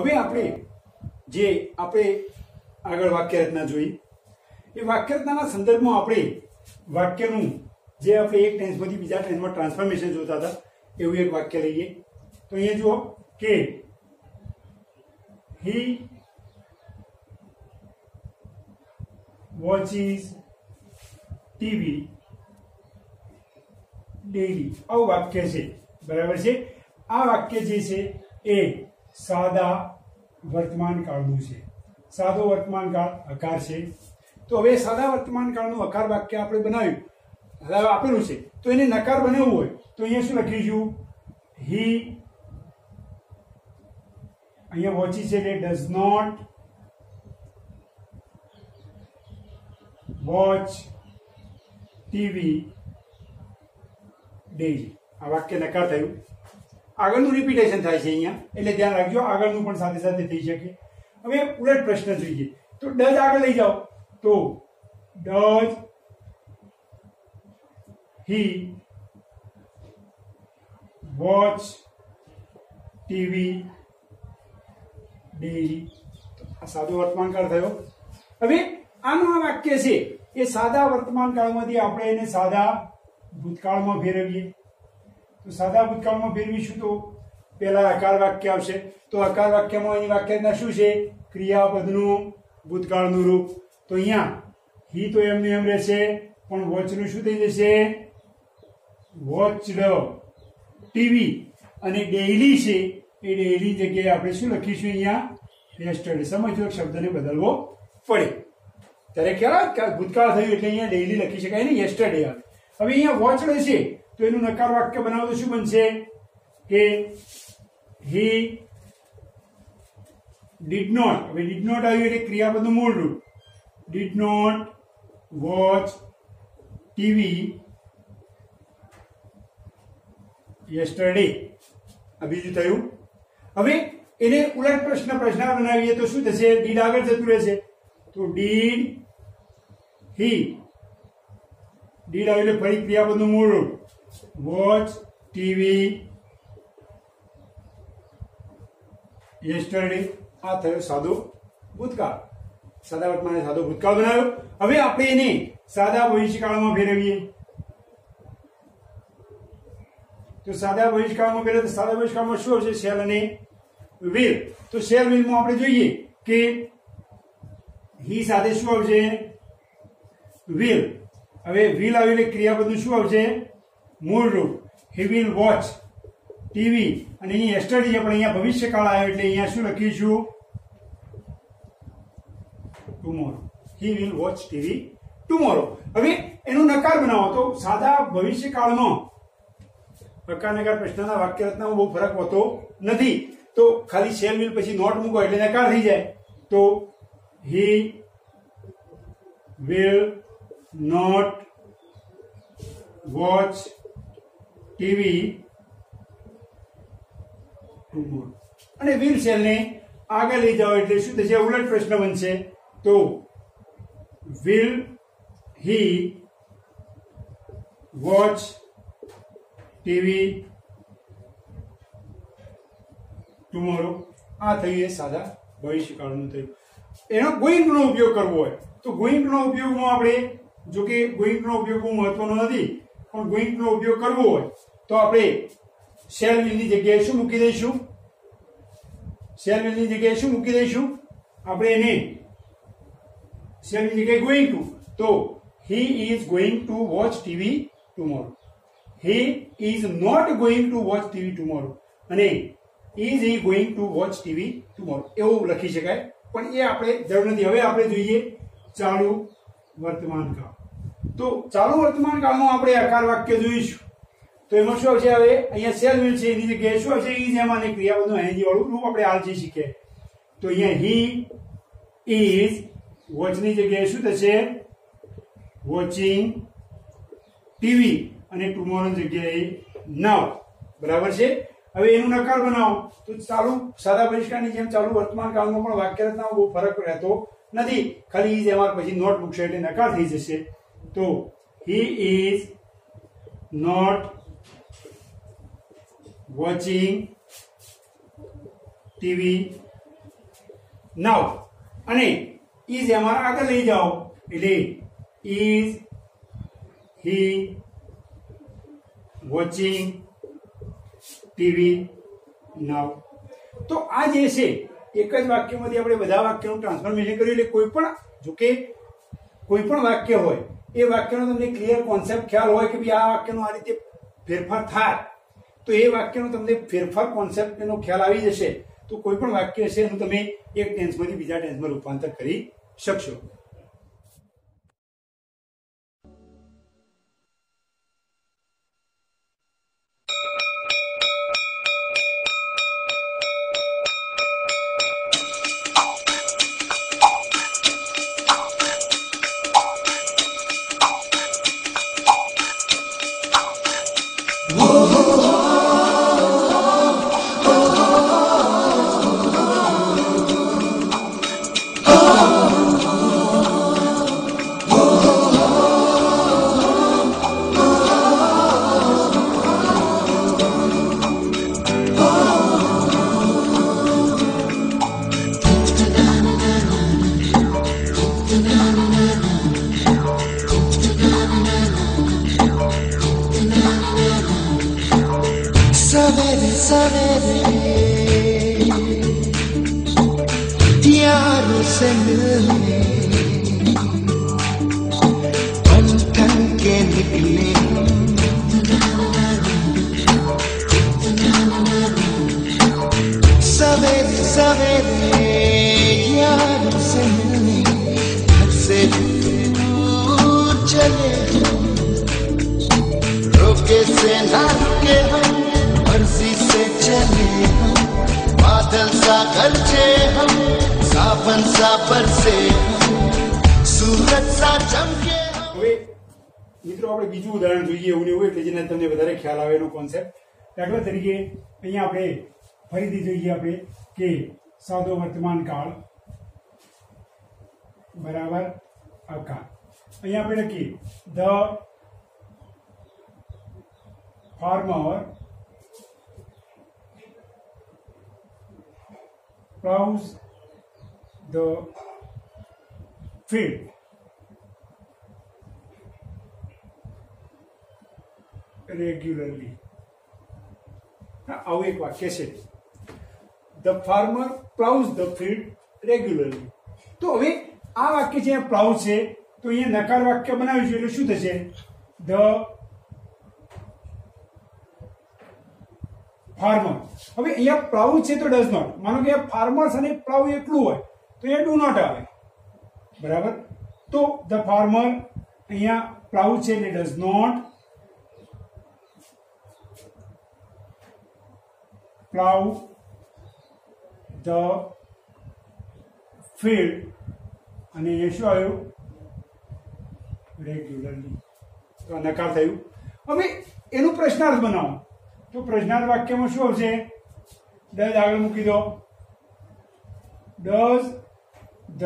હવે આપણે જે આપણે આગળ વાક્ય રચના જોઈ, એ વાક્ય રચનાના સંદર્ભમાં આપણે વાક્યનું જે આપણે એક ટેન્સમાંથી બીજા ટેન્સમાં ટ્રાન્સફોર્મેશન જોતા હતા, એવું એક વાક્ય લઈએ. તો અહીંયા જુઓ કે હી વોચિસ ટીવી ડેલી આવું વાક્ય છે. બરાબર છે? આ વાક્ય જે છે એ સાદા વર્તમાન કાળનું છે. સાદો વર્તમાન કાળ હકાર છે. તો હવે સાદા વર્તમાન કાળનું હકાર વાક્ય આપણે બનાવ્યું. આપેલું છે. તો એને નકાર બનાવવું હોય, તો અહીંયા શું લખીશું હી અહીંયા વોચી છે એટલે does not watch TV daily આ વાક્ય નકાર થયું. આગળનું રિપીટેશન થાય છે અહીંયા. એટલે ધ્યાન રાખજો, આગળનું પણ સાથે સાથે થઈ શકે. હવે ઉલટ પ્રશ્ન જોઈએ તો ડજ આગળ લઈ જાઓ. તો does he watch TV daily આ સાદો વર્તમાન કાળ થયો. હવે આનું આ વાક્ય છે, એ સાદા વર્તમાન કાળમાંથી આપણે એને સાદા ભૂતકાળમાં ફેરવીએ. તો સાદા ભૂતકાળમાં ફેરવીશું તો પહેલા અકાર વાક્ય આવશે. તો અકાર વાક્યમાં એની વાક્યના શું છે? ક્રિયાપદનું ભૂતકાળનું રૂપ. તો અહીંયા હી તો એમનું એમ રહેશે, પણ વોચનું શું થઈ જશે? વોચડ. ટીવી અને ડેઈલી છે. એ ડેઈલી જગ્યાએ આપણે શું લખીશું અહીંયા? યસ્ટરડે સમજો શબ્દને બદલવો પડે. ત્યારે ક્યારે ભૂતકાળ થયું એટલે અહીંયા ડેઇલી લખી શકાય ને યેસ્ટરડે હવે અહીંયા વોચડ છે. તો એનું નકાર વાક્ય બનાવો શું બનશે? કે હી ડીડ નોટ હવે ડીડ નોટ આવ્યું એટલે ક્રિયાપદનું મૂળ રૂપ. Did not watch TV yesterday આ બીજું થયું. હવે એને ઉલટ પ્રશ્ન પ્રશ્ન બનાવીએ તો શું થશે? ડીડ આગળ જતું રહેશે. તો ડીડ હી ડીડ આવે એટલે ફરી ક્રિયાપદનું મૂળ રૂપ. Watch TV yesterday. આ થયો સાદો ભૂતકાળ. સાદા વર્તમાને સાદો ભૂતકાળ બનાવ્યો. હવે આપણે એને સાદા ભવિષ્યકાળમાં ફેરવીએ. તો સાદા ભવિષ્યકાળમાં ફેરવે તો સાદા ભવિષ્યકાળમાં શું આવશે? શેલ અને વીર તો શેલ વીરમાં આપણે જોઈએ કે હી સાથે શું આવશે? વિલ. હવે વિલ આવીને ક્રિયાપદનું શું આવશે? મૂળ રૂપ હી વિલ વોચ ટીવી અને અહીં એસ્ટડી છે પણ અહીંયા ભવિષ્યકાળ આવ્યો એટલે અહીંયા શું લખીશું? Tomorrow he will watch TV tomorrow હવે એનું નકાર બનાવો તો સાદા ભવિષ્યકાળમાં પ્રકાર નકાર પ્રશ્નના વાક્ય રચનામાં બહુ ફરક હોતો નથી. તો ખાલી સેલ વિલ પછી નોટ મૂકો એટલે નકાર થઈ જાય. તો he will not watch Tomorrow. અને વ્હીલ સેલને આગળ લઈ જાઓ એટલે શું થશે? ઉલટ પ્રશ્ન બનશે. તો will he watch TV tomorrow આ થયું એ સાદા ભવિષ્યકાળનું થયું. એનો ગોઈંગનો ઉપયોગ કરવો હોય. તો ગોઈંગનો ઉપયોગમાં આપણે જો કે ગોઈંગનો ઉપયોગ બહુ મહત્વનો નથી, પણ ગોઈંગનો ઉપયોગ કરવો હોય. તો આપણે શેલ વિલની જગ્યાએ શું મૂકી દઈશું? શેલ વિલની જગ્યાએ શું મૂકી દઈશું? આપણે એને શેલ જગ્યાએ ગોઈંગ ટુ તો he is going to watch TV tomorrow he is not going to watch TV tomorrow અને is he going to watch TV tomorrow એવું લખી શકાય. પણ એ આપણે જરૂર નથી. હવે આપણે જોઈએ ચાલુ વર્તમાન કાળ. તો ચાલુ વર્તમાન કાળમાં આપણે આકાર વાક્ય જોઈશું. તો એમાં શું આવશે હવે? અહીંયા સેલ વિલ છે, એની જગ્યાએ શું આવશે ઈ જેમાં અને ક્રિયાપદનું એનજી વાળું રૂપ આપણે હાલથી શીખીએ તો અહીંયા હી ઇઝ વોચની જગ્યાએ શું થશે? વોચિંગ ટીવી અને ટુમોરો જગ્યાએ નાવ. બરાબર છે? હવે એનું નકાર બનાવો. તો ચાલુ સાદા બહિષ્કારની જેમ ચાલુ વર્તમાન કાળમાં પણ વાક્ય રચનામાં બહુ ફરક રહેતો નથી. ખાલી ઇઝ એમાં પછી નોટ મૂકશે એટલે નકાર થઈ જશે. તો he is not watching TV now અને ઇઝ એમાં આગળ લઈ જાઓ. એટલે is he watching TV now તો આ જે છે, એક જ વાક્યમાંથી આપણે બધા વાક્યનું ટ્રાન્સફોર્મેશન કર્યું એટલે કોઈ પણ જોકે કોઈ પણ વાક્ય હોય, એ વાક્યનો તમને ક્લિયર કોન્સેપ્ટ ખ્યાલ હોય કે ભાઈ આ વાક્યનો આ રીતે ફેરફાર થાય. તો એ વાક્યનો તમને ફેરફાર કોન્સેપ્ટ એનો ખ્યાલ આવી જશે. તો કોઈ પણ વાક્ય છે એનું તમે એક ટેન્સમાંથી બીજા ટેન્સમાં રૂપાંતર કરી શકશો. ત્યારું સે મિલને બંધન કે નિકલે સવેર સવેરે યારું સે મિલને ઘર સે દૂર ચલે રોકે સે ના રોકે હમ सा गरजे हम सावन सा बरसे हम सूरज सा चमके हम હવે મિત્રો આપણે બીજું ઉદાહરણ જોઈએ એવું ને એવું એટલે જેને તમને વધારે ખ્યાલ આવે એનો કોન્સેપ્ટ દાખલા તરીકે અહીંયા આપણે ફરીથી જોઈએ આપણે કે સાદો વર્તમાન કાળ બરાબર અકાળ અહીંયા આપણે લખીએ the farmer plows the field. Regularly. આવું એક વાક્ય છે. The farmer plows the field regularly તો હવે આ વાક્ય જે પ્લાઉ છે, તો અહીંયા નકાર વાક્ય બનાવ્યું છે એટલે શું થશે? The farmer. હવે અહીંયા પ્લાઉ છે તો ડઝ નોટ માનો કે ફાર્મર્સ અને પ્લાઉ એટલું હોય, તો એ ડુ નોટ આવે. બરાબર? તો ધ ફાર્મર અહીંયા પ્લાઉ છે એટલે does not plow the field. અને એ શું આવ્યું? રેગ્યુલરલી તો નકાર થયું. હવે એનું પ્રશ્નાર્થ બનાવો. તો પ્રશ્નાર્થ વાક્યમાં શું આવશે? ડઝ આગળ મૂકી દો. ડઝ ધ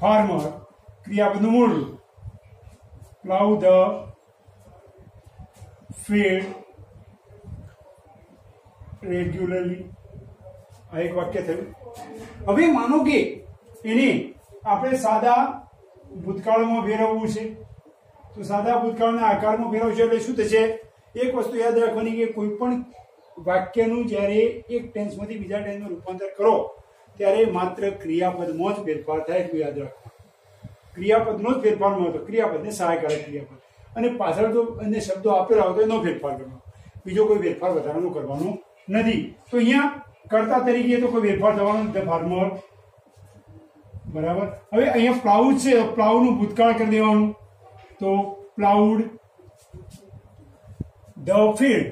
ફાર્મર ક્રિયાપદનું મૂળ. Plow the field regularly. આ એક વાક્ય થયું. હવે માનો કે એને આપણે સાદા ભૂતકાળમાં ફેરવવું છે. તો સાદા ભૂતકાળના આકારમાં ફેરવશો એટલે શું થશે? એક વસ્તુ યાદ રાખવાની કે કોઈ પણ વાક્યનું જ્યારે એક ટેન્સમાંથી બીજા ટેન્સમાં રૂપાંતર કરો, ત્યારે માત્ર ક્રિયાપદમાં જ ફેરફાર થાય એટલું યાદ રાખો ક્રિયાપદનો જ ફેરફાર હતો, ક્રિયાપદને સહાયકારક ક્રિયાપદ. અને પાછળ જો અન્ય શબ્દો આપેલા હોય તો એનો ફેરફાર કરવાનો. બીજો કોઈ ફેરફાર વધારાનો કરવાનો નથી. તો અહીંયા કરતા તરીકે તો કોઈ ફેરફાર થવાનો નથી ફાર્મર બરાબર? હવે અહીંયા પ્લાઉ છે, પ્લાઉનું ભૂતકાળ કરી દેવાનું. તો plowed the field.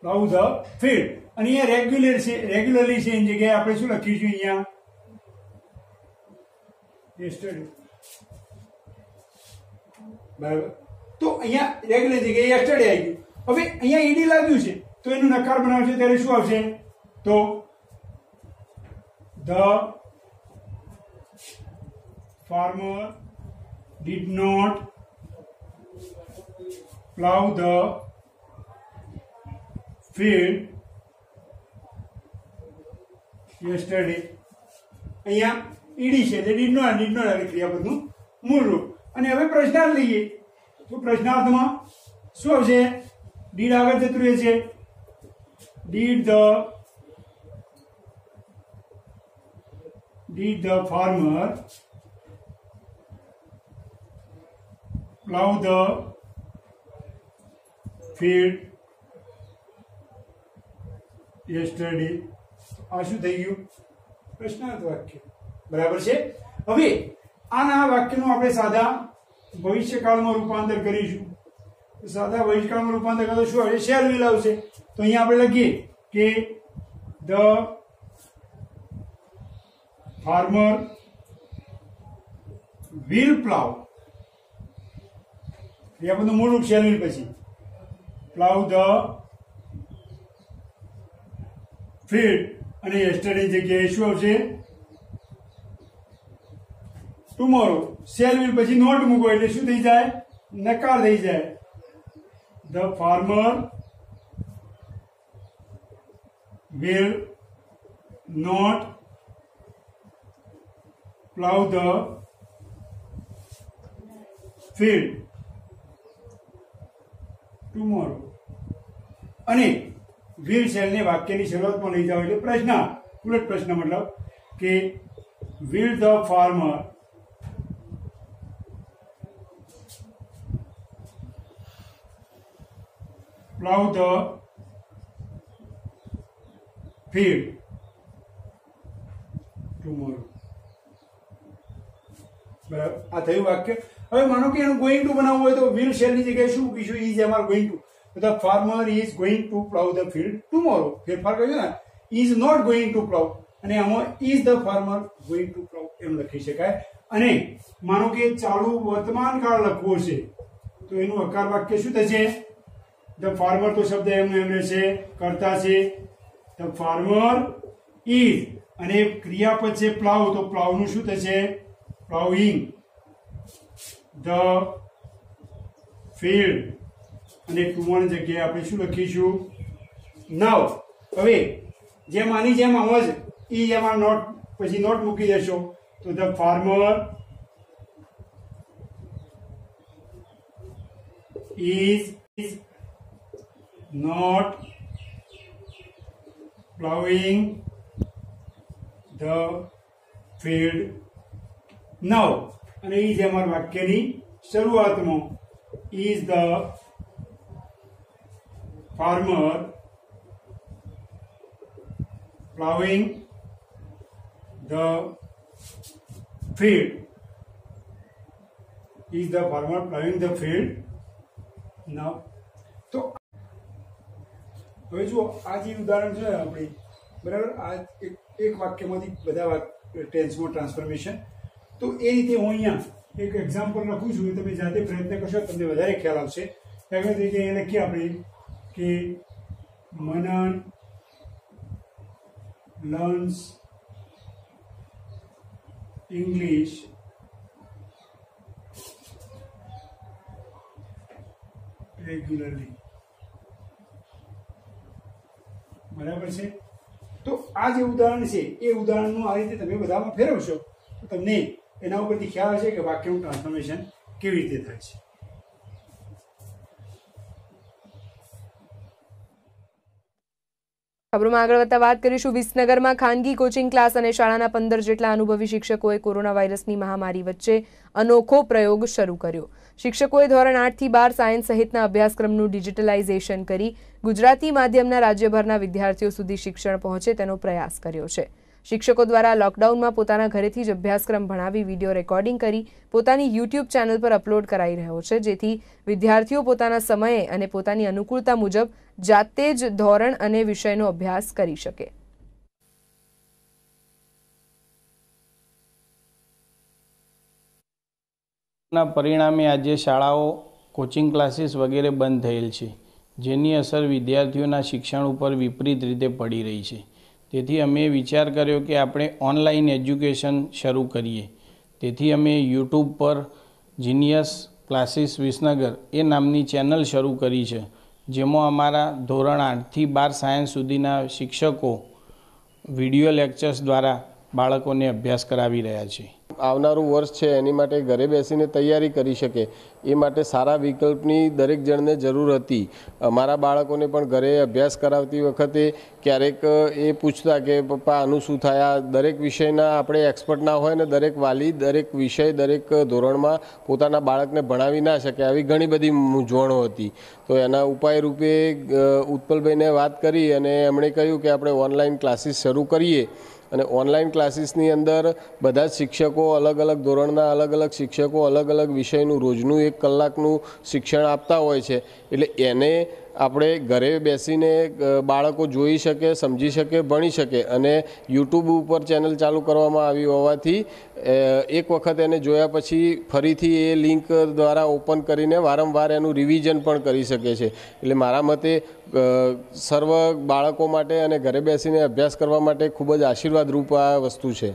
Plow the field. અને અહીંયા રેગ્યુલર છે રેગ્યુલરલી છે એની જગ્યાએ આપણે શું લખીશું અહીંયા? બરાબર. તો અહીંયા રેગ્યુલર જગ્યાએ યસ્ટરડે આવી ગયું. હવે અહીંયા ઈડી લાગ્યું છે, તો એનું નકાર બનાવશે, ત્યારે શું આવશે? તો the farmer did not plow the field yesterday. અહીંયા ઈડી છે, એટલે ડીડ નોટ ડીડ નોટ એટલે ક્રિયાપદનું મૂળ રૂપ અને હવે પ્રશ્નાર્થ લઈએ. તો પ્રશ્નાર્થમાં શું આવશે? ડીડ આગળ જતું રહે છે. Did the did the farmer plow the field, yesterday. આ શું થઈ ગયું? પ્રશ્નાર્થ વાક્ય. બરાબર છે? હવે, આના વાક્યનું આપણે સાદા ભવિષ્યકાળમાં રૂપાંતર કરીશું. સાદા ભવિષ્યકાળમાં રૂપાંતર કરો શું આવે શેર વેલ આવશે. તો અહીંયા આપણે લખીએ કે ધ ફાર્મર વિલ પ્લાવ એ બધું મૂળ વૃક્ષ શેર પછી. પ્લાવ ધ ફીલ્ડ અને યસ્ટરની જગ્યાએ શું આવશે. ટુમોરો સેલ વિલ પછી નોટ મૂકો એટલે શું થઈ જાય? નકાર થઈ જાય. The farmer will not plow the field. Tomorrow. અને વીર સેલને વાક્યની શરૂઆતમાં લઈ જાઓ એટલે પ્રશ્ન ઉલટ પ્રશ્ન મતલબ કે will the farmer plow the field tomorrow? બરાબર. આ થયું વાક્ય. હવે માનો કે એનું ગોઈંગ ટુ બનાવવું હોય તો વિલ શેલની જગ્યાએ શું મૂકીશું ઇઝ અમાર going to the farmer is going to plow the field tomorrow ફેરફાર કર્યો ને? Is not going to plow અને આમાં is the farmer going to plow એમ લખી શકાય. અને માનો કે ચાલુ વર્તમાન કાળ લખવો છે, તો એનું અકાર વાક્ય શું થશે? ધ ફાર્મર તો શબ્દ એમનો એમ રહેશે, કરતા છે. ધ ફાર્મર ઇઝ અને ક્રિયાપદ છે પ્લાવ તો પ્લાવનું શું થશે? પ્લાવિંગ ધ ફિલ્ડ અને ટુમોની જગ્યાએ આપણે શું લખીશું? નવ. હવે જેમ આની જેમ આમ જ ઈ એમાં નોટ પછી નોટ મૂકી દેશો. તો the farmer is is not plowing the field now અને એ જે અમારા વાક્યની શરૂઆતમાં is the farmer plowing the field is the farmer plowing the field now તો હવે જુઓ, આ જે ઉદાહરણ છે આપણી, બરાબર? આ એક વાક્યમાંથી બધા ટેન્સમાં ટ્રાન્સફોર્મેશન. તો એ રીતે હું અહીંયા એક એક્ઝામ્પલ લખું છું તમે જાતે પ્રયત્ન કરશો, તમને વધારે ખ્યાલ આવશે. દાખલા તરીકે અહીંયા લખીએ આપણે કે મનન લર્ન્સ ઇંગ્લિશ, રેગ્યુલરલી. બરાબર છે? તો આ જે ઉદાહરણ છે, એ ઉદાહરણનું આ રીતે તમે બધામાં ફેરવશો, તો તમને એના ઉપરથી ખ્યાલ છે કે વાક્યનું ટ્રાન્સફોર્મેશન કેવી રીતે થાય છે. ખબરોમાં આગળ વધતા વાત કરીશું. વિસનગરમાં ખાનગી કોચિંગ ક્લાસ અને શાળાના પંદર જેટલા અનુભવી શિક્ષકોએ કોરોના વાયરસની મહામારી વચ્ચે અનોખો પ્રયોગ શરૂ કર્યો. શિક્ષકોએ ધોરણ આઠથી બાર સાયન્સ સહિતના અભ્યાસક્રમનું ડિજિટલાઇઝેશન કરી ગુજરાતી માધ્યમના રાજ્યભરના વિદ્યાર્થીઓ સુધી શિક્ષણ પહોંચે તેનો પ્રયાસ કર્યો છે. શિક્ષકો દ્વારા લોકડાઉનમાં પોતાના ઘરેથી જ અભ્યાસક્રમ ભણાવી વીડિયો રેકોર્ડિંગ કરી પોતાની યુટ્યુબ ચેનલ પર અપલોડ કરાઈ રહ્યો છે, જેથી વિદ્યાર્થીઓ પોતાના સમયે અને પોતાની અનુકૂળતા મુજબ જાતે જ ધોરણ અને વિષયનો અભ્યાસ કરી શકે. ના પરિણામે આજે શાળાઓ કોચિંગ ક્લાસીસ વગેરે બંધ થયેલ છે, જેની અસર વિદ્યાર્થીઓના શિક્ષણ ઉપર વિપરીત રીતે પડી રહી છે. તેથી અમે વિચાર કર્યો કે આપણે ઓનલાઈન એજ્યુકેશન શરૂ કરીએ. તેથી અમે યુટ્યુબ પર જીનિયસ ક્લાસીસ વિસનગર એ નામની ચેનલ શરૂ કરી છે, જેમાં અમારા ધોરણ આઠથી બાર સાયન્સ સુધીના શિક્ષકો વીડિયો લેક્ચર્સ દ્વારા બાળકોને અભ્યાસ કરાવી રહ્યા છે. આવનારું વર્ષ છે, એની માટે ઘરે બેસીને તૈયારી કરી શકે. એ માટે સારા વિકલ્પની દરેક જણને જરૂર હતી. અમારા બાળકોને પણ ઘરે અભ્યાસ કરાવતી વખતે ક્યારેક એ પૂછતા કે, પપ્પા, આનું શું થાય? આ દરેક વિષયના આપણે એક્સપર્ટ ના હોય ને દરેક વાલી, દરેક વિષય, દરેક ધોરણમાં પોતાના બાળકને ભણાવી ના શકે. આવી ઘણી બધી મૂંઝવણો હતી. તો એના ઉપાય રૂપે ઉત્પલભાઈને વાત કરી અને એમણે કહ્યું કે, આપણે ઓનલાઈન ક્લાસીસ શરૂ કરીએ. અને ઓનલાઈન ક્લાસીસની અંદર બધા જ શિક્ષકો અલગ અલગ ધોરણના અલગ અલગ શિક્ષકો અલગ અલગ વિષયનું રોજનું એક કલાકનું શિક્ષણ આપતા હોય છે. એટલે એને આપણે ઘરે બેસીને બાળકો જોઈ શકે, સમજી શકે, ભણી શકે અને યુટ્યુબ ઉપર ચેનલ ચાલુ કરવામાં આવી હોવાથી એક વખત એને જોયા પછી ફરીથી એ લિંક દ્વારા ઓપન કરીને વારંવાર એનું રિવિઝન પણ કરી શકે છે. એટલે મારા મતે સર્વ બાળકો માટે અને ઘરે બેસીને અભ્યાસ કરવા માટે ખૂબ જ આશીર્વાદરૂપ આ વસ્તુ છે.